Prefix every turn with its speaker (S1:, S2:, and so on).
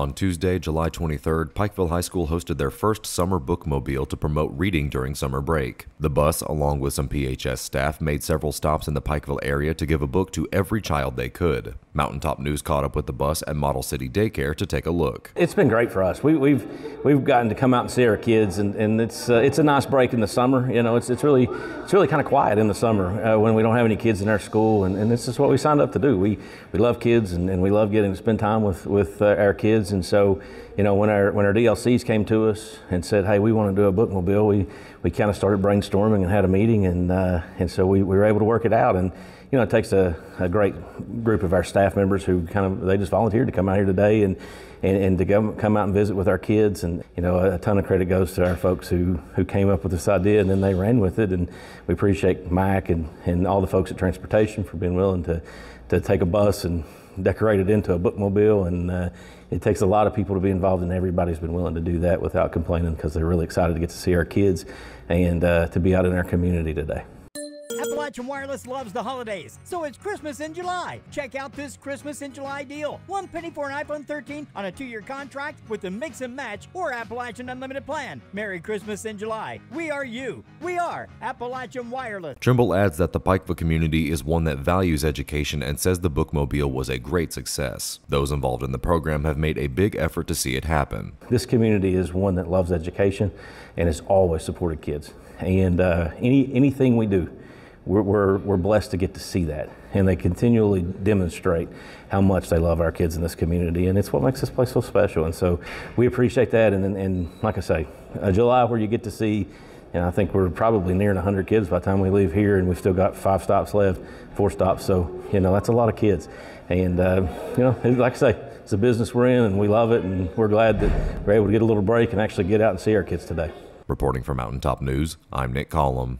S1: On Tuesday, July 23rd, Pikeville High School hosted their first summer bookmobile to promote reading during summer break. The bus, along with some PHS staff, made several stops in the Pikeville area to give a book to every child they could. Mountaintop News caught up with the bus at Model City Daycare to take a look.
S2: It's been great for us. We, have we've, we've gotten to come out and see our kids, and, and it's uh, it's a nice break in the summer. You know, it's it's really it's really kind of quiet in the summer uh, when we don't have any kids in our school, and, and this is what we signed up to do. We we love kids, and, and we love getting to spend time with with uh, our kids kids. And so, you know, when our when our DLCs came to us and said, "Hey, we want to do a bookmobile," we we kind of started brainstorming and had a meeting, and uh, and so we, we were able to work it out. And you know, it takes a, a great group of our staff members who kind of they just volunteered to come out here today and. And, and to go, come out and visit with our kids, and you know, a, a ton of credit goes to our folks who, who came up with this idea, and then they ran with it. And we appreciate Mike and, and all the folks at Transportation for being willing to, to take a bus and decorate it into a bookmobile, and uh, it takes a lot of people to be involved, and everybody's been willing to do that without complaining because they're really excited to get to see our kids and uh, to be out in our community today.
S3: Appalachian Wireless loves the holidays, so it's Christmas in July. Check out this Christmas in July deal. One penny for an iPhone 13 on a two-year contract with the Mix and Match or Appalachian Unlimited plan. Merry Christmas in July. We are you. We are Appalachian Wireless.
S1: Trimble adds that the Pikeville community is one that values education and says the bookmobile was a great success. Those involved in the program have made a big effort to see it happen.
S2: This community is one that loves education and has always supported kids. And uh, any anything we do, we're, we're, we're blessed to get to see that. And they continually demonstrate how much they love our kids in this community. And it's what makes this place so special. And so we appreciate that. And, and, and like I say, July where you get to see and I think we're probably nearing 100 kids by the time we leave here, and we've still got five stops left, four stops. So, you know, that's a lot of kids. And, uh, you know, like I say, it's a business we're in, and we love it, and we're glad that we're able to get a little break and actually get out and see our kids today.
S1: Reporting for Mountaintop News, I'm Nick Collum.